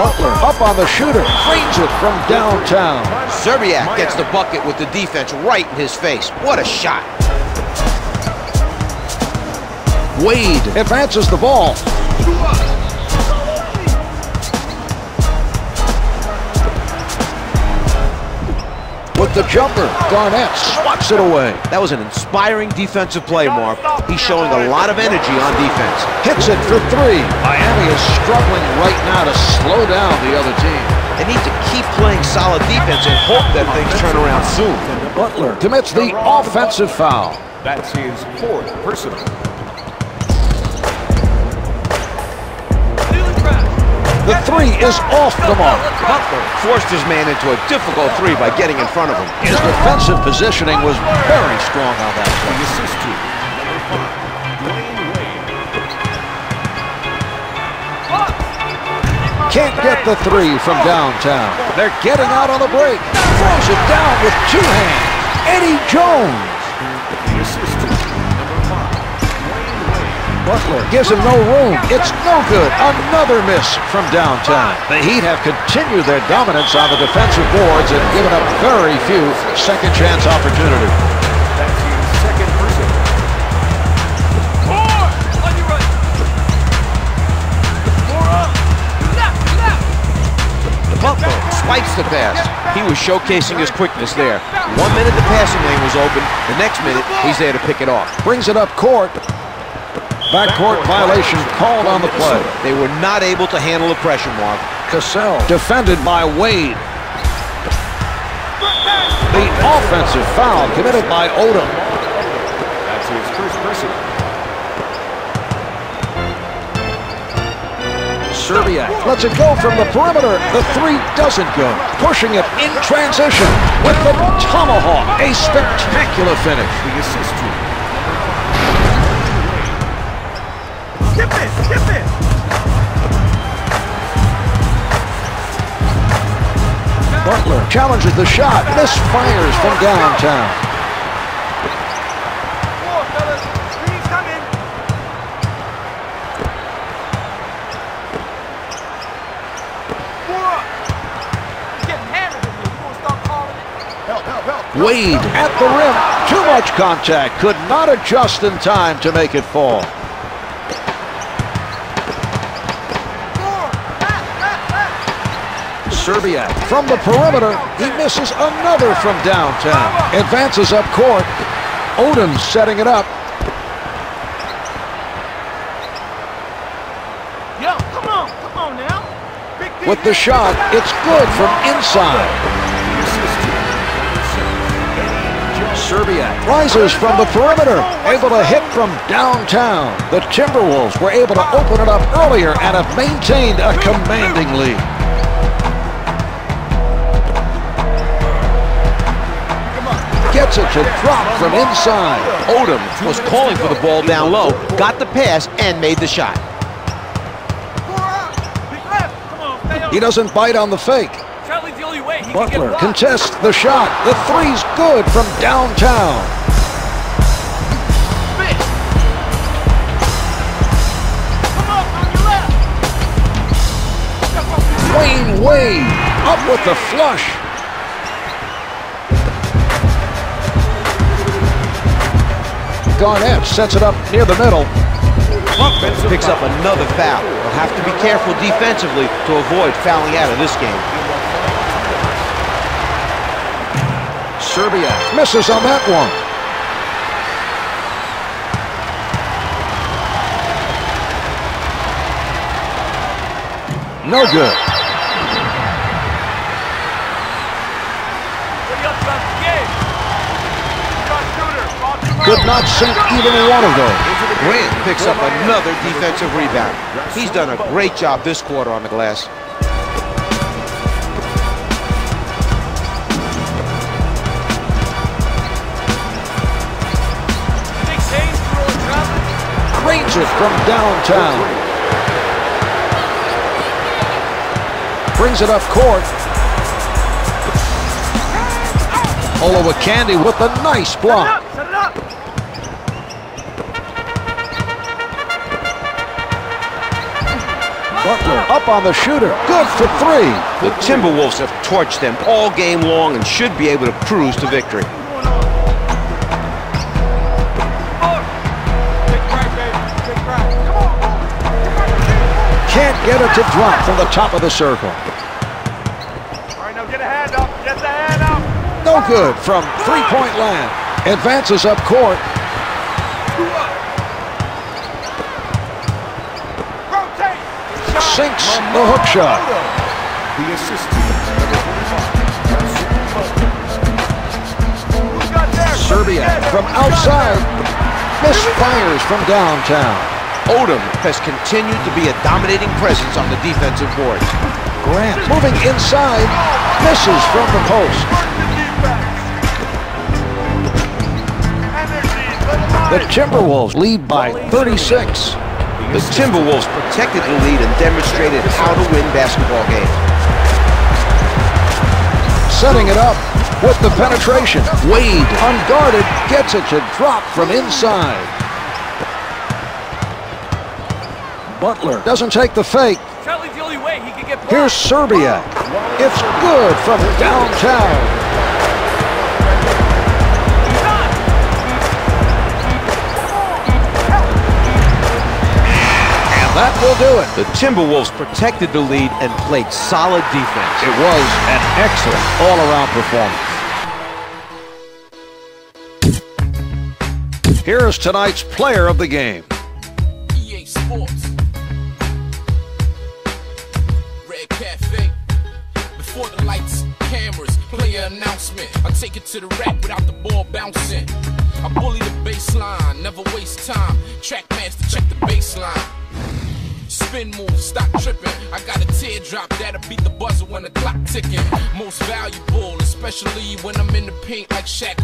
Butler up on the shooter, frames it from downtown. Szczerbiak gets the bucket with the defense right in his face. What a shot. Wade advances the ball. With the jumper, Garnett swats it away. That was an inspiring defensive play, Mark. He's showing a lot of energy on defense. Hits it for three. Miami is struggling right now to slow down the other team. They need to keep playing solid defense and hope that things turn around soon. Butler commits the offensive foul. That's his fourth personal. The three is off the mark. Butler forced his man into a difficult three by getting in front of him. His defensive positioning was very strong on that play. assist to number five, Dwyane Wade. Can't get the three from downtown. They're getting out on the break. Throws it down with two hands. Eddie Jones. The assist Butler gives him no room. It's no good. Another miss from downtown. The Heat have continued their dominance on the defensive boards and given up very few second chance opportunities. Butler swipes the pass. He was showcasing his quickness there. One minute the passing lane was open. The next minute, he's there to pick it off. Brings it up court. Backcourt violation called on the play. They were not able to handle the pressure, Mark. Cassell defended by Wade. The offensive foul committed by Odom. That's his first personal. Szczerbiak lets it go from the perimeter. The three doesn't go. Pushing it in transition with the tomahawk. A spectacular finish. The assist to Skip it! Skip it! Butler challenges the shot. Misfires from downtown. Four, fellas. Screen's coming. Four up. You're getting hammered in here. You gonna start calling it? Help, help, help. Wade at the rim. Too much contact. Could not adjust in time to make it fall. Szczerbiak from the perimeter. He misses another from downtown. Advances up court. Odom setting it up. Yo, come on, come on now. With the shot, it's good from inside. the assist to number six, Eddie Jones. Szczerbiak rises from the perimeter, able to hit from downtown. The Timberwolves were able to open it up earlier and have maintained a commanding lead. Gets it to drop from inside. Odom was calling for the ball down low, got the pass, and made the shot. He doesn't bite on the fake. Butler contests the shot. The three's good from downtown. Wayne Wade up with the flush. Garnett sets it up near the middle. Picks up another foul. They'll have to be careful defensively to avoid fouling out of this game. Serbia misses on that one. No good. Could not sink even one of those. Grant picks up another defensive rebound. He's done a great job this quarter on the glass. Big change for all traveling. Cranes it from downtown. Brings it up court. Olowokandi with a nice block. Butler up on the shooter. Good for three. The Timberwolves have torched them all game long and should be able to cruise to victory. Can't get it to drop from the top of the circle. All right, now get a hand up. Get the hand up. No good from three-point land. Advances up court. Sinks the hook shot. The assist to number 45. Who's got there? Serbia from outside. Misfires from downtown. Odom has continued to be a dominating presence on the defensive boards. Grant moving inside. Misses from the post. The Timberwolves lead by 36. The Timberwolves protected the lead and demonstrated how to win basketball games. Setting it up with the penetration. Wade, unguarded, gets it to drop from inside. Butler doesn't take the fake. Charlie's the only way he can get blocked. Here's Serbia. It's good from downtown. That will do it. The Timberwolves protected the lead and played solid defense. It was an excellent all-around performance. Here is tonight's player of the game. EA Sports. Red Cafe. Before the lights, cameras, player announcement. I take it to the rack without the ball bouncing. I bully the baseline, never waste time. Trackmaster, check the baseline. Spin move, stop tripping. I got a teardrop that'll beat the buzzer when the clock ticking. Most valuable, especially when I'm in the paint like Shaq.